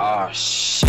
Oh, shit.